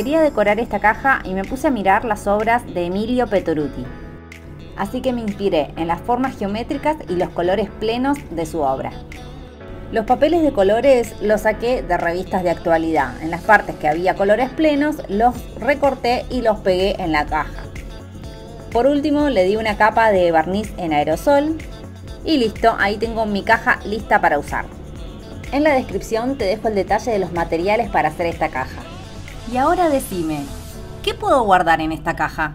quería decorar esta caja y me puse a mirar las obras de Emilio Petoruti. Así que me inspiré en las formas geométricas y los colores plenos de su obra. Los papeles de colores los saqué de revistas de actualidad. En las partes que había colores plenos los recorté y los pegué en la caja. Por último le di una capa de barniz en aerosol y listo, ahí tengo mi caja lista para usar. En la descripción te dejo el detalle de los materiales para hacer esta caja. Y ahora decime, ¿qué puedo guardar en esta caja?